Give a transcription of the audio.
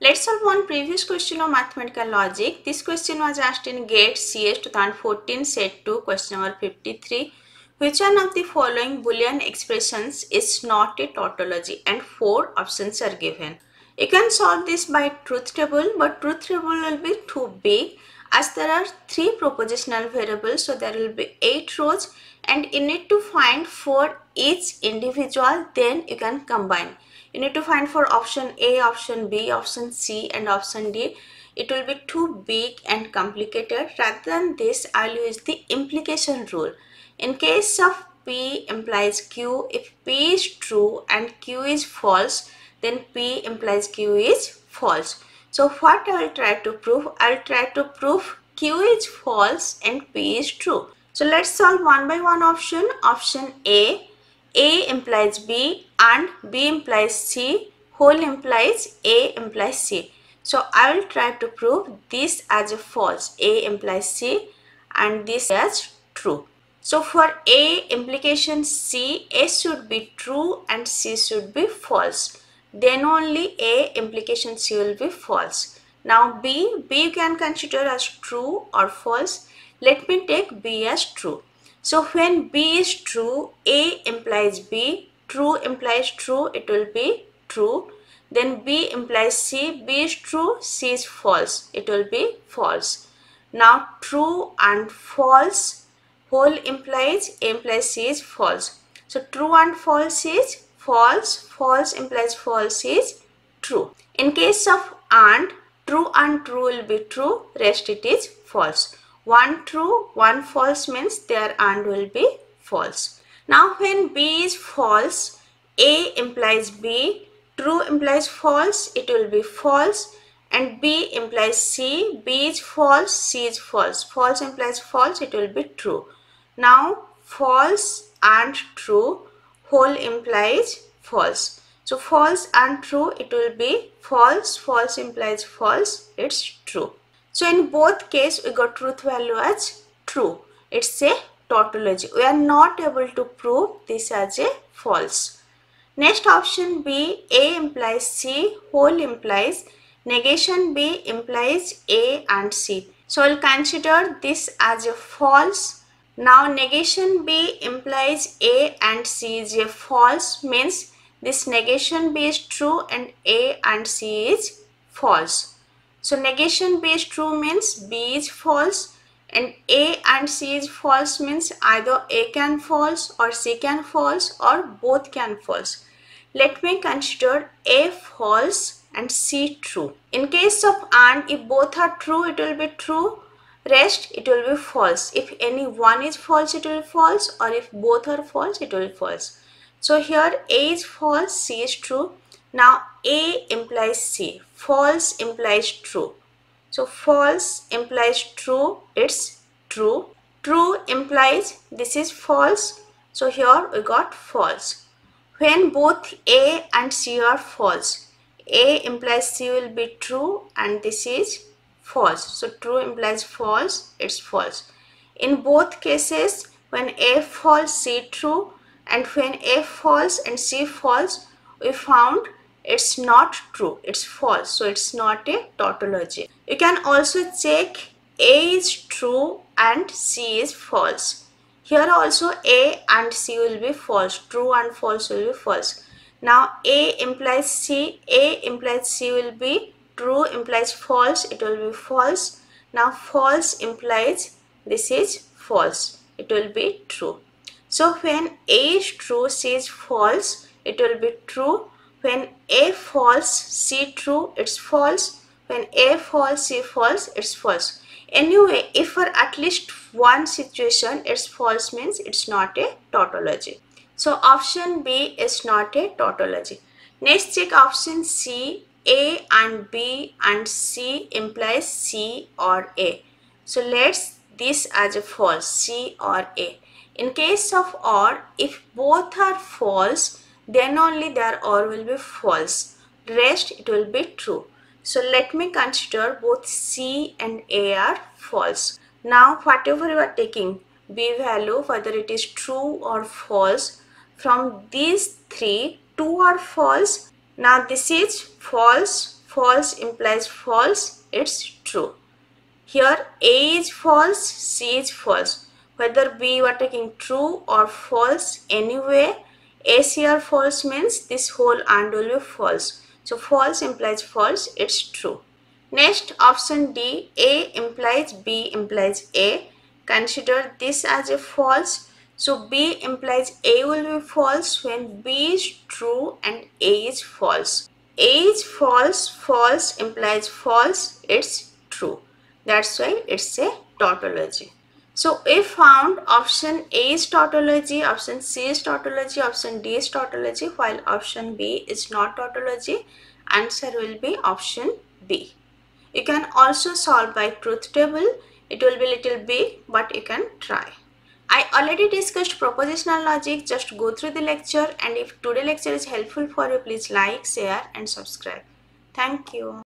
Let's solve one previous question of mathematical logic. This question was asked in GATE CS 2014 set 2 question number 53. Which one of the following boolean expressions is not a tautology and four options are given. You can solve this by truth table but truth table will be too big as there are three propositional variables so there will be eight rows and you need to find for each individual then you can combine you need to find for option A, option B, option C and option D. It will be too big and complicated. Rather than this, I'll use the implication rule. In case of P implies Q, if P is true and Q is false, then P implies Q is false. So what I will try to prove? I will try to prove Q is false and P is true. So let's solve one by one option. Option A a implies B and B implies C whole implies A implies C. So I will try to prove this as a false. A implies C and this as true. So for A implication C, A should be true and C should be false. Then only A implication C will be false. Now B, B you can consider as true or false. Let me take B as true. So when B is true, A implies B, true implies true, it will be true. Then B implies C, B is true, C is false, it will be false. Now true and false, whole implies A implies C is false. So true and false is false, false implies false is true. In case of and, true and true will be true, rest it is false. One true, one false means their and will be false. Now when B is false, A implies B, true implies false, it will be false and B implies C, B is false, C is false. False implies false, it will be true. Now false and true, whole implies false. So false and true, it will be false, false implies false, it's true. So in both case we got truth value as true. It's a tautology. We are not able to prove this as a false. Next option B, A implies C, whole implies negation B implies A and C. So we'll consider this as a false. Now negation B implies A and C is a false means this negation B is true and A and C is false. So negation based true means B is false and A and C is false means either A can false or C can false or both can false. Let me consider A false and C true. In case of AND, if both are true, it will be true. Rest, it will be false. If any one is false, it will be false or if both are false, it will be false. So here A is false, C is true. Now A implies C, false implies true. So false implies true, it's true. True implies this is false. So here we got false. When both A and C are false, A implies C will be true and this is false. So true implies false, it's false. In both cases, when A false, C true and when A false and C false, we found it's not true. It's false. So it's not a tautology. You can also check a is true and c is false. Here also a and c will be false. True and false will be false. Now a implies c. A implies c will be true implies false. It will be false. Now false implies this is false. It will be true. So when a is true c is false it will be true when A false, C true, it's false. When A false, C false, it's false. Anyway, if for at least one situation it's false means it's not a tautology. So option B is not a tautology. Next check option C. A and B and C implies C or A. So let's this as a false C or A. In case of OR, if both are false, then only their or will be false. Rest it will be true. So let me consider both C and A are false. Now whatever you are taking B value whether it is true or false from these three two are false. Now this is false, false implies false, it's true. Here A is false, C is false. Whether B you are taking true or false, anyway, C are false means this whole and will be false. So false implies false, it's true. Next option D, A implies B implies A. Consider this as a false. So B implies A will be false when B is true and A is false. A is false, false implies false, it's true. That's why it's a tautology. So if found option A is tautology, option C is tautology, option D is tautology while option B is not tautology, answer will be option B. You can also solve by truth table. It will be little big but you can try. I already discussed propositional logic. Just go through the lecture and if today lecture is helpful for you, please like, share and subscribe. Thank you.